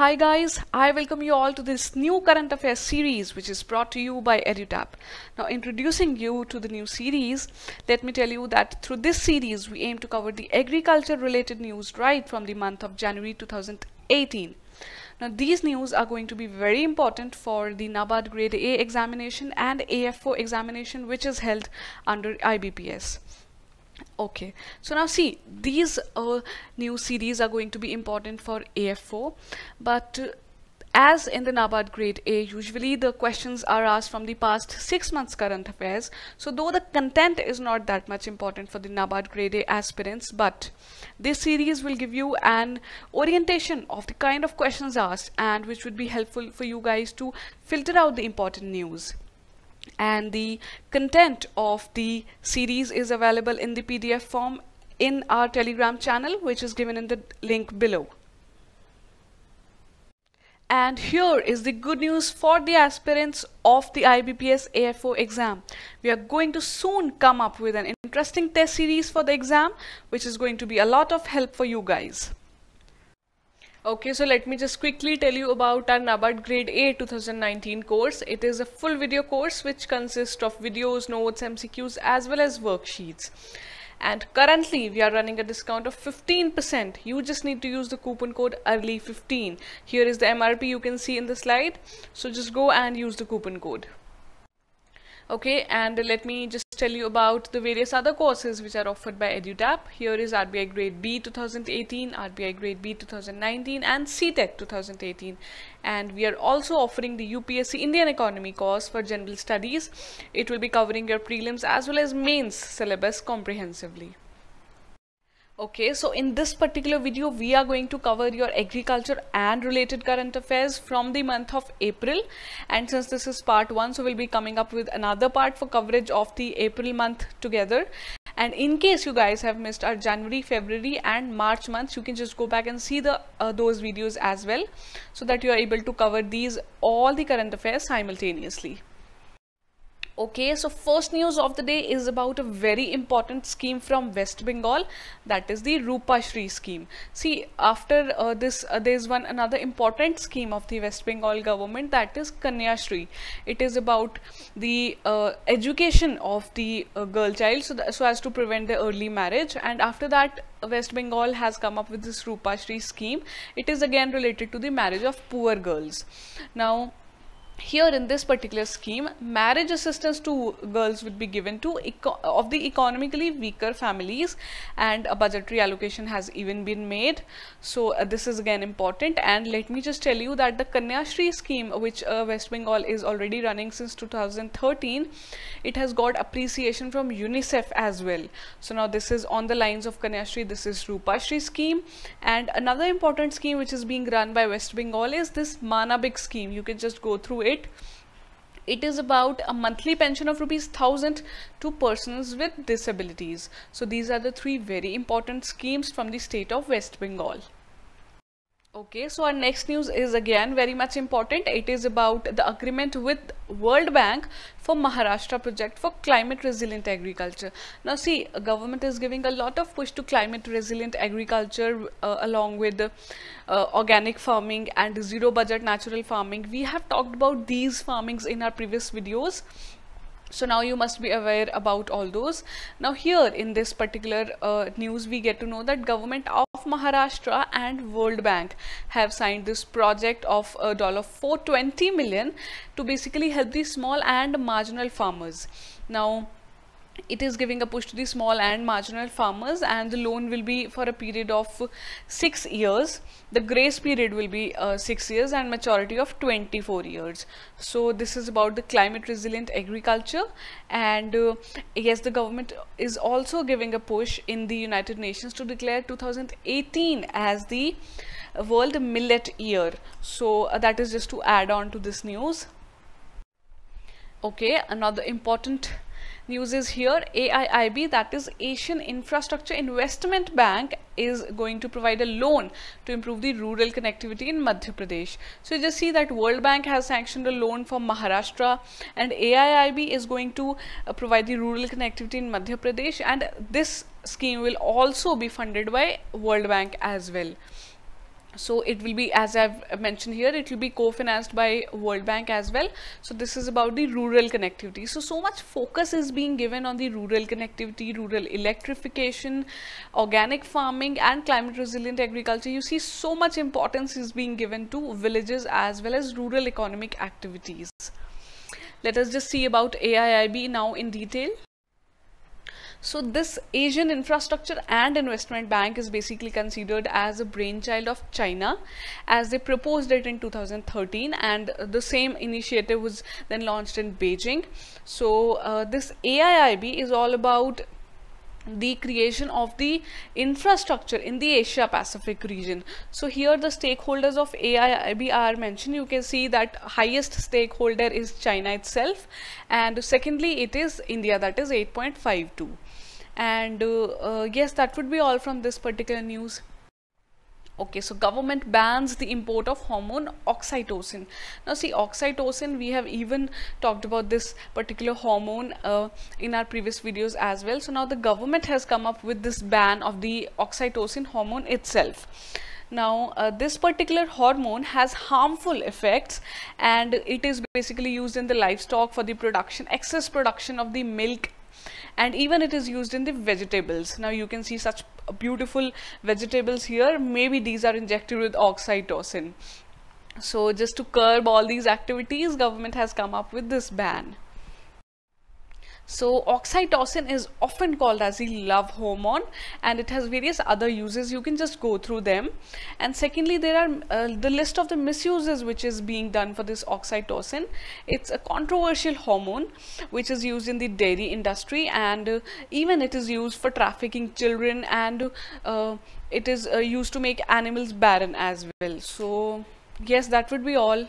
Hi guys, I welcome you all to this new current affairs series which is brought to you by EduTap. Now introducing you to the new series, let me tell you that through this series we aim to cover the agriculture related news right from the month of January 2018. Now these news are going to be very important for the NABARD grade A examination and AFO examination which is held under IBPS okay. So now see these uh, new series are going to be important for AFO but uh, as in the NABARD grade A usually the questions are asked from the past six months current affairs. So though the content is not that much important for the NABARD grade A aspirants but this series will give you an orientation of the kind of questions asked and which would be helpful for you guys to filter out the important news and the content of the series is available in the PDF form in our telegram channel which is given in the link below. And here is the good news for the aspirants of the IBPS AFO exam. We are going to soon come up with an interesting test series for the exam which is going to be a lot of help for you guys. Okay, so let me just quickly tell you about our NABARD Grade A 2019 course. It is a full video course which consists of videos, notes, MCQs as well as worksheets. And currently we are running a discount of 15%. You just need to use the coupon code early15. Here is the MRP you can see in the slide. So just go and use the coupon code okay and let me just tell you about the various other courses which are offered by edutap. Here is rbi grade b 2018 rbi grade b 2019 and ctech 2018 and we are also offering the upsc indian economy course for general studies. It will be covering your prelims as well as mains syllabus comprehensively Okay, so in this particular video, we are going to cover your agriculture and related current affairs from the month of April. And since this is part one, so we'll be coming up with another part for coverage of the April month together. And in case you guys have missed our January, February and March months, you can just go back and see the uh, those videos as well so that you are able to cover these all the current affairs simultaneously okay so first news of the day is about a very important scheme from west bengal that is the rupa shri scheme. See after uh, this uh, there is one another important scheme of the west bengal government that is kanya shri. It is about the uh, education of the uh, girl child so, so as to prevent the early marriage. And after that west bengal has come up with this rupa shri scheme. It is again related to the marriage of poor girls. Now here in this particular scheme marriage assistance to girls would be given to of the economically weaker families and a budgetary allocation has even been made. So uh, this is again important. And let me just tell you that the Kanya Shri scheme which uh, West Bengal is already running since 2013 it has got appreciation from UNICEF as well. So now this is on the lines of Kanya Shri this is Rupa Shri scheme. And another important scheme which is being run by West Bengal is this Manabik scheme. You can just go through it it it is about a monthly pension of rupees 1000 to persons with disabilities. So these are the three very important schemes from the state of west bengal Okay, so our next news is again very much important. It is about the agreement with World Bank for Maharashtra project for climate resilient agriculture. Now see, government is giving a lot of push to climate resilient agriculture uh, along with uh, organic farming and zero budget natural farming. We have talked about these farmings in our previous videos so now you must be aware about all those. Now here in this particular uh, news we get to know that government of maharashtra and world bank have signed this project of a dollar 420 million to basically help the small and marginal farmers. Now it is giving a push to the small and marginal farmers and the loan will be for a period of 6 years. The grace period will be uh, 6 years and maturity of 24 years. So this is about the climate resilient agriculture. And uh, yes the government is also giving a push in the united nations to declare 2018 as the world millet year. So uh, that is just to add on to this news. Okay another important is here AIIB that is Asian Infrastructure Investment Bank is going to provide a loan to improve the rural connectivity in Madhya Pradesh. So you just see that World Bank has sanctioned a loan for Maharashtra and AIIB is going to uh, provide the rural connectivity in Madhya Pradesh and this scheme will also be funded by World Bank as well so it will be as i've mentioned here it will be co-financed by world bank as well. So this is about the rural connectivity. So so much focus is being given on the rural connectivity rural electrification organic farming and climate resilient agriculture. You see so much importance is being given to villages as well as rural economic activities. Let us just see about AIIB now in detail so this Asian Infrastructure and Investment Bank is basically considered as a brainchild of China as they proposed it in 2013 and the same initiative was then launched in Beijing. So uh, this AIIB is all about the creation of the infrastructure in the Asia Pacific region. So here the stakeholders of AIIB are mentioned. You can see that highest stakeholder is China itself and secondly it is India that is 8.52 and uh, yes that would be all from this particular news. Okay so government bans the import of hormone oxytocin. Now see oxytocin we have even talked about this particular hormone uh, in our previous videos as well. So now the government has come up with this ban of the oxytocin hormone itself. Now uh, this particular hormone has harmful effects and it is basically used in the livestock for the production excess production of the milk and even it is used in the vegetables. Now you can see such beautiful vegetables here. Maybe these are injected with oxytocin. So just to curb all these activities government has come up with this ban so oxytocin is often called as the love hormone and it has various other uses. You can just go through them. And secondly, there are uh, the list of the misuses which is being done for this oxytocin. It's a controversial hormone which is used in the dairy industry and uh, even it is used for trafficking children and uh, it is uh, used to make animals barren as well. So yes, that would be all.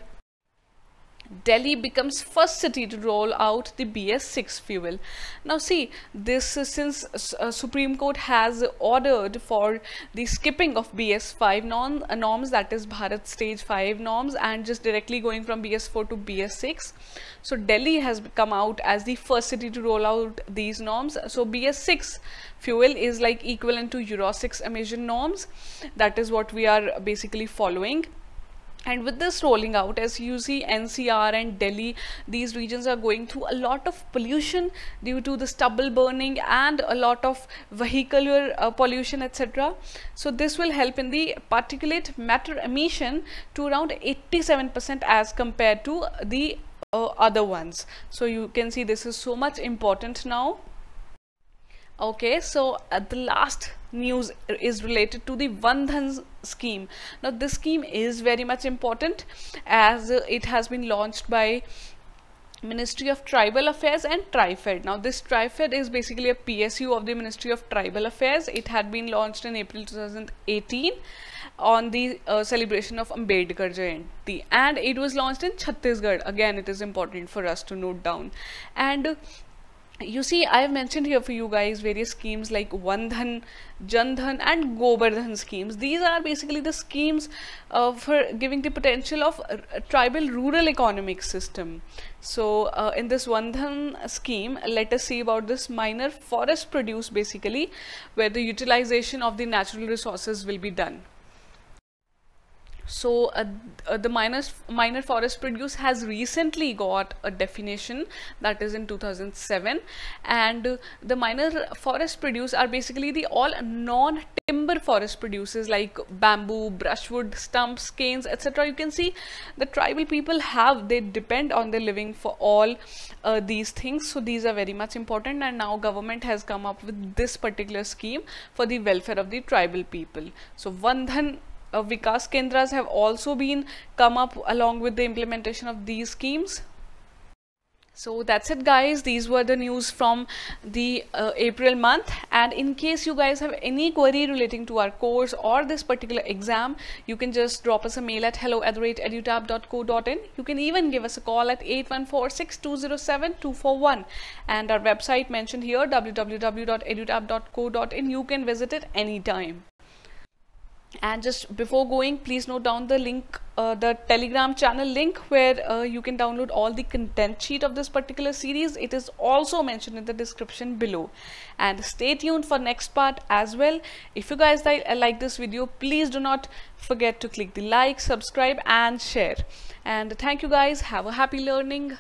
Delhi becomes first city to roll out the BS6 fuel. Now see, this uh, since uh, Supreme Court has ordered for the skipping of BS5 norm, uh, norms that is Bharat stage 5 norms and just directly going from BS4 to BS6. So Delhi has come out as the first city to roll out these norms. So BS6 fuel is like equivalent to Euro 6 emission norms. That is what we are basically following and with this rolling out as you see NCR and Delhi these regions are going through a lot of pollution due to the stubble burning and a lot of vehicular uh, pollution etc so this will help in the particulate matter emission to around 87% as compared to the uh, other ones. So you can see this is so much important now okay so uh, the last news is related to the Vandhan scheme now this scheme is very much important as it has been launched by Ministry of Tribal Affairs and TriFed. Now this TriFed is basically a PSU of the Ministry of Tribal Affairs. It had been launched in April 2018 on the uh, celebration of Ambedkar Jayanti and it was launched in Chhattisgarh. Again it is important for us to note down and you see i have mentioned here for you guys various schemes like Vandhan, Jandhan and Gobardhan schemes. These are basically the schemes uh, for giving the potential of tribal rural economic system. So uh, in this Vandhan scheme, let us see about this minor forest produce basically where the utilization of the natural resources will be done so uh, uh, the minor minor forest produce has recently got a definition that is in 2007 and uh, the minor forest produce are basically the all non timber forest produces like bamboo brushwood stumps canes etc you can see the tribal people have they depend on their living for all uh, these things. So these are very much important. And now government has come up with this particular scheme for the welfare of the tribal people. So one Vandhan uh, Vikas Kendras have also been come up along with the implementation of these schemes. So that's it guys, these were the news from the uh, April month and in case you guys have any query relating to our course or this particular exam, you can just drop us a mail at hello at edutap.co.in. You can even give us a call at 814-6207-241 and our website mentioned here www.edutap.co.in. You can visit it anytime and just before going please note down the link uh, the telegram channel link where uh, you can download all the content sheet of this particular series. It is also mentioned in the description below. And stay tuned for next part as well. If you guys like this video please do not forget to click the like subscribe and share. And thank you guys. Have a happy learning